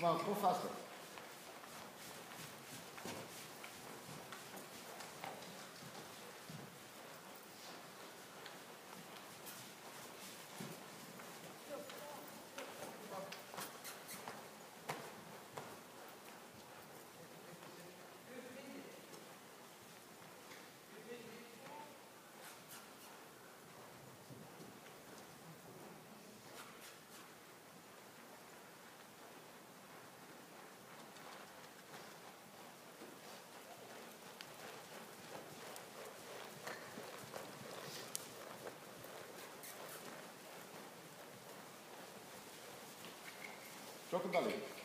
Come on, go faster. Troca dali.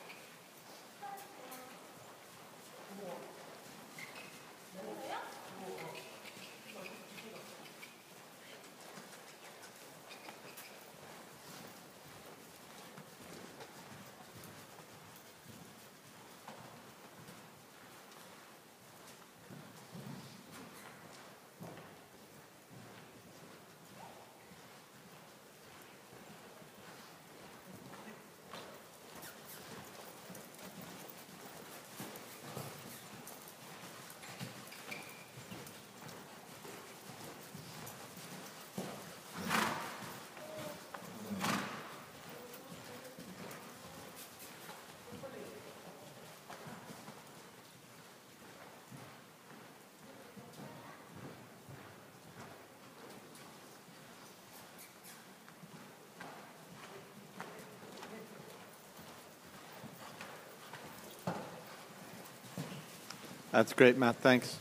That's great, Matt. Thanks.